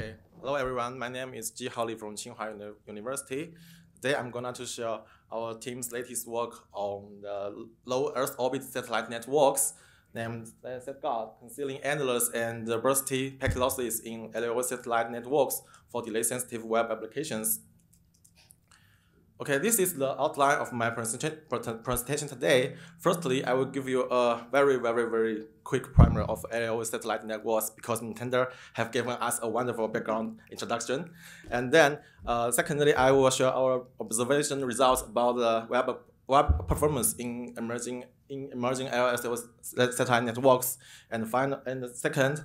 Okay, hello everyone. My name is Jihao Li from Tsinghua Uni University. Today I'm going to share our team's latest work on the low Earth orbit satellite networks named uh, SATGUARD, concealing endless and bursty packet losses in LEO satellite networks for delay-sensitive web applications. Okay, this is the outline of my presentation today. Firstly, I will give you a very, very, very quick primer of LEO satellite networks because Nintendo have given us a wonderful background introduction. And then, uh, secondly, I will share our observation results about the web web performance in emerging in emerging LEO satellite networks. And final, and second,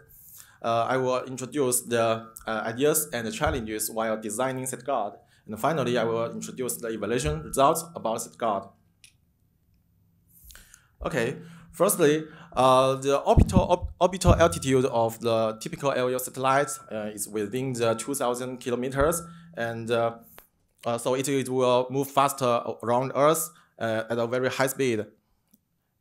uh, I will introduce the uh, ideas and the challenges while designing SATGUARD. And finally, I will introduce the evaluation results about SATGUARD. Okay, firstly, uh, the orbital, orbital altitude of the typical LEO satellite uh, is within the 2,000 kilometers, and uh, uh, so it, it will move faster around Earth at a very high speed.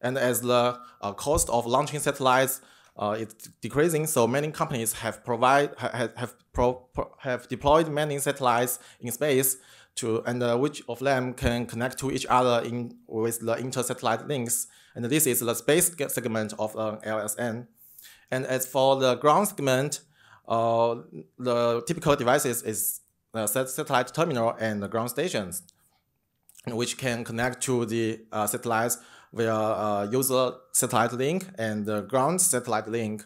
And as the cost of launching satellites uh, it's decreasing. So many companies have provide have have, pro, pro, have deployed many satellites in space to and uh, which of them can connect to each other in with the inter-satellite links. And this is the space segment of uh, LSN. And as for the ground segment, uh, the typical devices is the satellite terminal and the ground stations, which can connect to the uh, satellites via uh, user satellite link and the ground satellite link.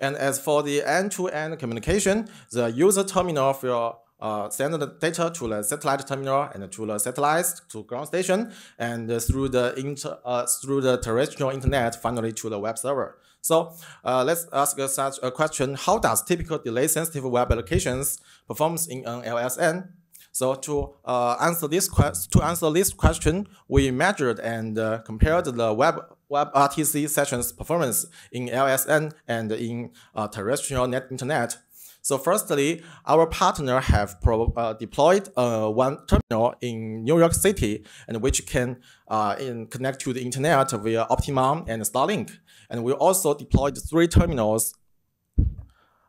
And as for the end-to-end -end communication, the user terminal will uh, send the data to the satellite terminal and to the satellites to ground station and through the inter, uh, through the terrestrial internet finally to the web server. So uh, let's ask such a question: How does typical delay-sensitive web applications performs in an LSN? So to uh, answer this to answer this question, we measured and uh, compared the web WebRTC sessions performance in LSN and in uh, terrestrial net internet. So firstly, our partner have uh, deployed uh, one terminal in New York City, and which can uh, connect to the internet via Optimum and Starlink. And we also deployed three terminals.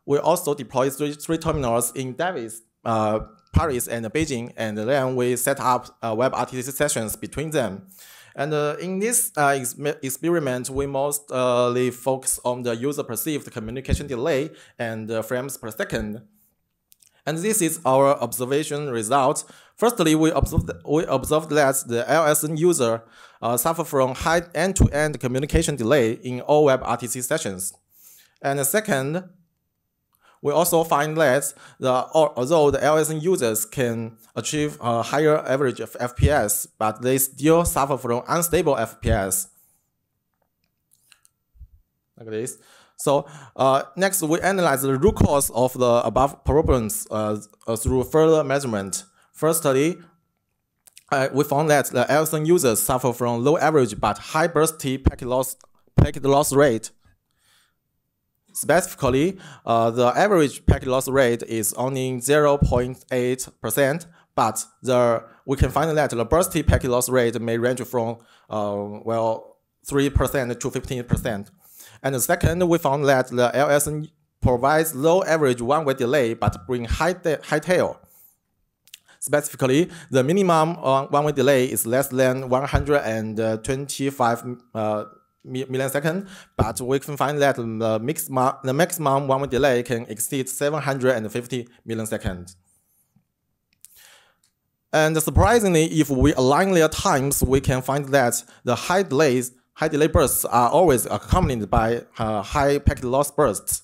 We also deployed three, three terminals in Davis, uh, Paris and Beijing, and then we set up uh, WebRTC sessions between them. And uh, in this uh, experiment, we mostly focus on the user perceived communication delay and uh, frames per second. And this is our observation result. Firstly, we observed, we observed that the LSN user uh, suffer from high end-to-end -end communication delay in all WebRTC sessions. And second, we also find that the, although the LSN users can achieve a higher average of FPS, but they still suffer from unstable FPS. Like this. So uh, next, we analyze the root cause of the above problems uh, uh through further measurement. Firstly, uh, we found that the LSN users suffer from low average but high bursty packet loss, packet loss rate. Specifically, uh, the average packet loss rate is only 0.8%, but the we can find that the bursty packet loss rate may range from uh, well 3% to 15%. And second, we found that the LSN provides low average one-way delay but bring high, high tail. Specifically, the minimum uh, one-way delay is less than 125 uh, millisecond, but we can find that the, mix the maximum one-way delay can exceed 750 milliseconds. And surprisingly, if we align their times, we can find that the high delays, high delay bursts are always accompanied by uh, high packet loss bursts.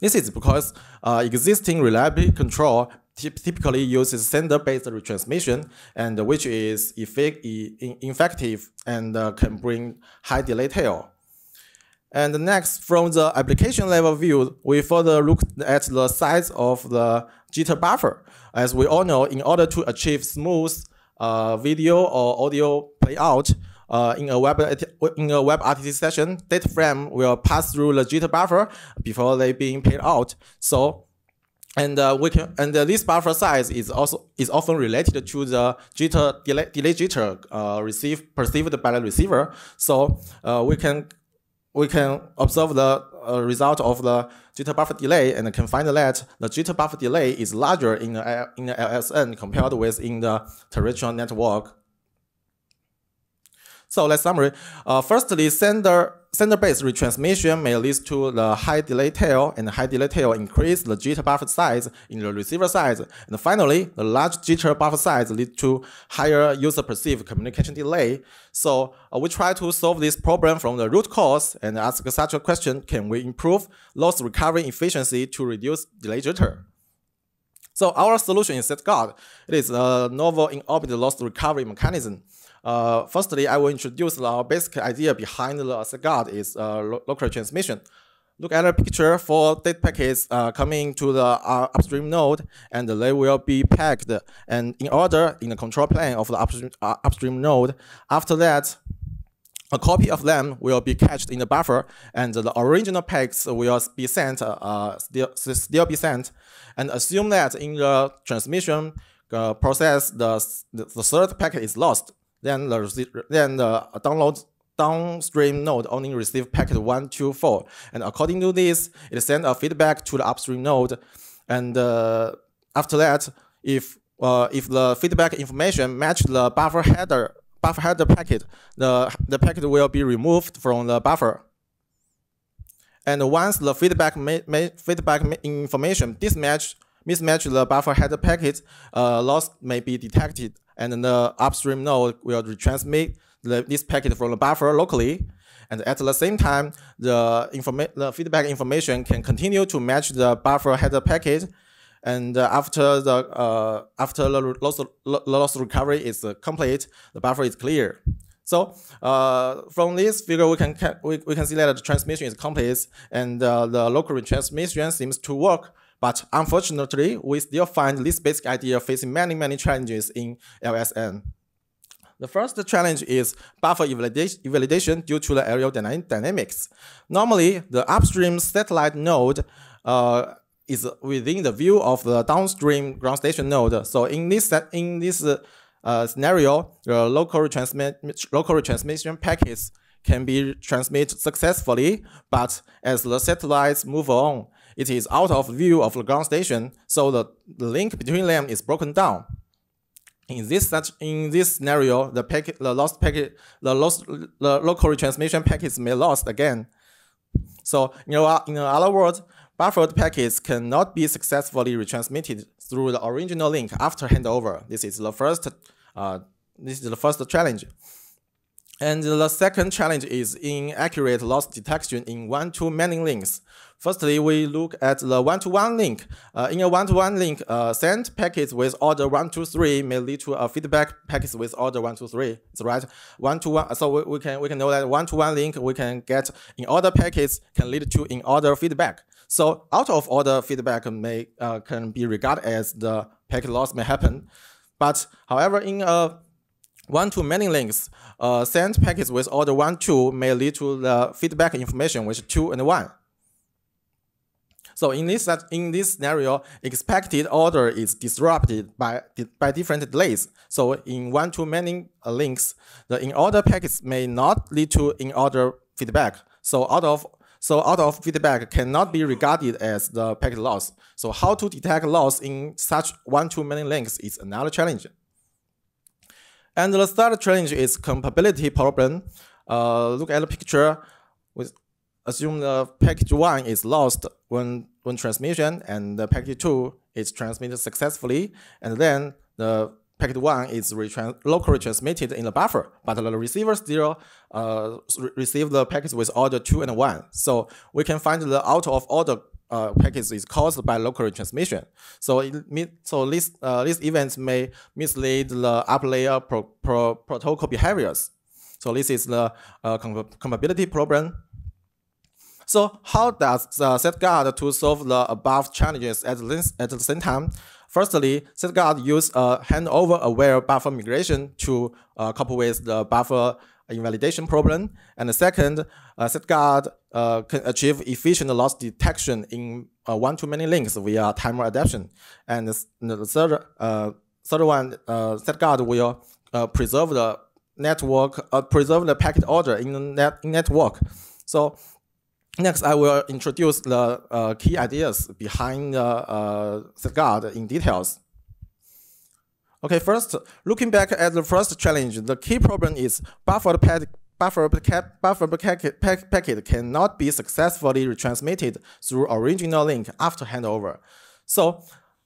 This is because uh, existing reliability control typically uses sender-based retransmission, and which is effective and uh, can bring high delay tail. And next, from the application level view, we further look at the size of the jitter buffer. As we all know, in order to achieve smooth uh, video or audio playout uh, in a web in a WebRTC session, data frame will pass through the jitter buffer before they being paid out. So and uh, we can, and uh, this buffer size is also is often related to the jitter delay, delay jitter uh, perceived by the receiver. So uh, we can we can observe the a result of the jitter buffer delay and can find that the jitter buffer delay is larger in the, in the LSN compared with in the terrestrial network. So let's summary. Uh, firstly, sender sender-based retransmission may lead to the high delay tail, and high delay tail increase the jitter buffer size in the receiver size. And finally, the large jitter buffer size lead to higher user-perceived communication delay. So uh, we try to solve this problem from the root cause and ask such a question, can we improve loss recovery efficiency to reduce delay jitter? So our solution is SatGuard. It is a novel in-orbit loss recovery mechanism. Uh, firstly, I will introduce our basic idea behind the SatGuard is uh, lo local transmission. Look at the picture for data packets uh, coming to the uh, upstream node, and they will be packed and in order in the control plane of the upstream, uh, upstream node. After that, a copy of them will be cached in the buffer, and the original packets will be sent, uh, still, still be sent. And assume that in the transmission uh, process, the, the, the third packet is lost then the then the download downstream node only receive packet 124. And according to this, it sends a feedback to the upstream node. And uh, after that, if uh, if the feedback information match the buffer header buffer header packet, the the packet will be removed from the buffer. And once the feedback feedback information mismatch mismatch the buffer header packet, uh, loss may be detected and then the upstream node will retransmit the, this packet from the buffer locally. And at the same time, the, the feedback information can continue to match the buffer header packet. And uh, after the uh, after the loss, loss recovery is complete, the buffer is clear. So uh, from this figure, we can we, we can see that the transmission is complete, and uh, the local retransmission seems to work but unfortunately, we still find this basic idea facing many, many challenges in LSN. The first challenge is buffer invalidation due to the aerial dynamics. Normally, the upstream satellite node uh, is within the view of the downstream ground station node. So in this in this uh, scenario, the local transmit local transmission packets can be transmitted successfully, but as the satellites move on, it is out of view of the ground station, so the, the link between them is broken down. In this such in this scenario, the packet, the lost packet, the lost, the local retransmission packets may lost again. So in, in other words, buffered packets cannot be successfully retransmitted through the original link after handover. This is the first, uh, this is the first challenge. And the second challenge is inaccurate loss detection in one-to-many links. Firstly, we look at the one-to-one -one link. Uh, in a one-to-one -one link, uh, send packets with order 123 may lead to a feedback packets with order 123. That's right. One-to-one. So we, we, can we can know that one-to-one -one link we can get in order packets can lead to in order feedback. So out of order feedback may uh, can be regarded as the packet loss may happen. But however, in a one-to-many links, uh, send packets with order 1, 2 may lead to the feedback information with 2 and 1. So in this, in this scenario, expected order is disrupted by, by different delays. So in one-to-many uh, links, the in-order packets may not lead to in-order feedback. So out of so out of feedback cannot be regarded as the packet loss. So how to detect loss in such one-to-many links is another challenge. And the third challenge is compatibility problem. Uh, look at the picture. With assume the package one is lost when when transmission, and the package two is transmitted successfully, and then the packet one is locally transmitted in the buffer, but the receiver still uh, receive the packets with order two and one. So we can find the out of order uh, packets is caused by local transmission. So it, so this uh, these events may mislead the up layer pro, pro, protocol behaviors. So this is the uh, compatibility problem. So how does the SatGuard to solve the above challenges at the, at the same time? Firstly, SatGuard use a handover-aware buffer migration to uh, couple with the buffer invalidation problem. And the second, uh, SatGuard uh, can achieve efficient loss detection in uh, one-to-many links via timer adaptation. And the third, uh, third one, uh, SatGuard will uh, preserve the network, uh, preserve the packet order in the net in network. So Next, I will introduce the uh, key ideas behind the SatGuard in details. Okay, first, looking back at the first challenge, the key problem is buffered packet buffer, buffer packet, packet cannot be successfully retransmitted through original link after handover. So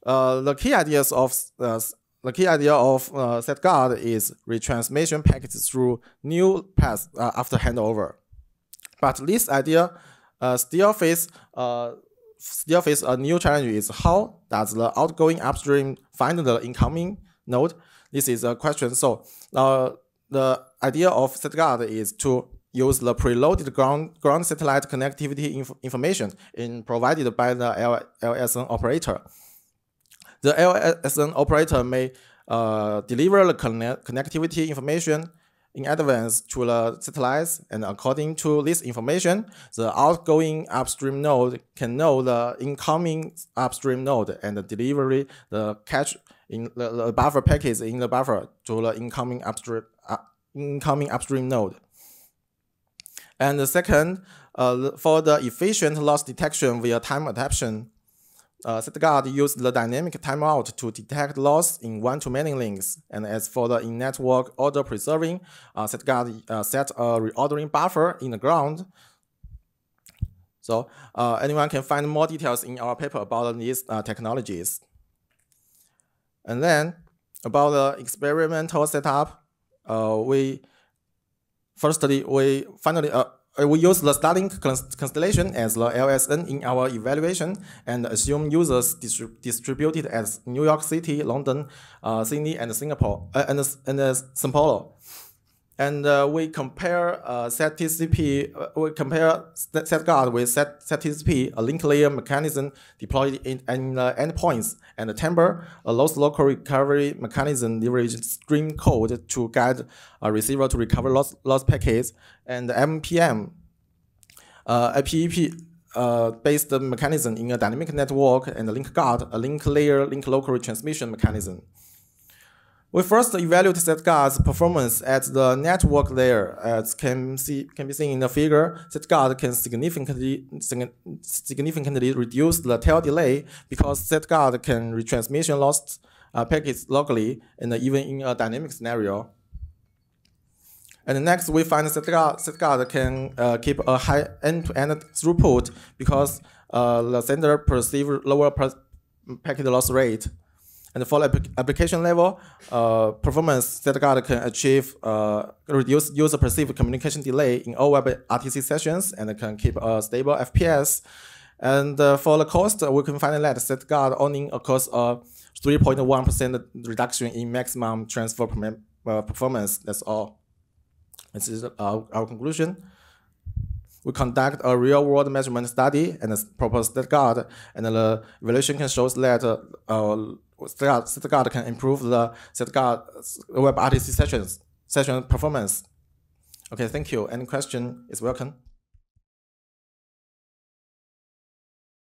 uh, the key ideas of uh, the key idea of uh, SatGuard is retransmission packets through new paths uh, after handover. But this idea uh, still face uh, still face a new challenge is how does the outgoing upstream find the incoming node? This is a question. So uh, the idea of SatGuard is to use the preloaded ground, ground satellite connectivity inf information in provided by the L LSN operator. The LSN operator may uh, deliver the connect connectivity information in advance to the satellites, and according to this information, the outgoing upstream node can know the incoming upstream node and deliver the cache in the, the buffer packets in the buffer to the incoming upstream uh, incoming upstream node. And the second, uh, for the efficient loss detection via time adaptation, uh, SatGuard used the dynamic timeout to detect loss in one-to-many links. And as for the in-network order preserving, uh, SatGuard uh, set a reordering buffer in the ground. So uh, anyone can find more details in our paper about these uh, technologies. And then about the experimental setup, uh, we firstly we finally uh, uh, we use the Starlink constellation as the LSN in our evaluation and assume users distrib distributed as New York City, London, uh, Sydney, and Singapore, uh, and, and uh, São Paulo. And uh, we compare uh, SaTCP, uh, we compare set SatGuard with Set, SaTCP, a link layer mechanism deployed in, in uh, endpoints, and Tambur, a loss local recovery mechanism leverages stream code to guide a receiver to recover lost, lost packets, and MPM, uh, IPEP, uh, based mechanism in a dynamic network, and link guard, a link layer link local transmission mechanism. We first evaluate SatGuard's performance at the network layer. As can, see, can be seen in the figure, SatGuard can significantly, significantly reduce the tail delay because SatGuard can retransmission lost uh, packets locally and even in a dynamic scenario. And next, we find SatGuard, SatGuard can uh, keep a high end-to-end -end throughput because uh, the sender perceives lower packet loss rate. And for application level, uh, performance SatGuard can achieve uh, reduce user perceived communication delay in all web RTC sessions and can keep a stable FPS. And uh, for the cost, we can find that SatGuard only occurs a 3.1% reduction in maximum transfer uh, performance. That's all. This is our, our conclusion. We conduct a real-world measurement study and propose SatGuard, and the evaluation can show that uh, SatGuard, SatGuard can improve the SatGuard web RTC sessions session performance. Okay, thank you. Any question is welcome.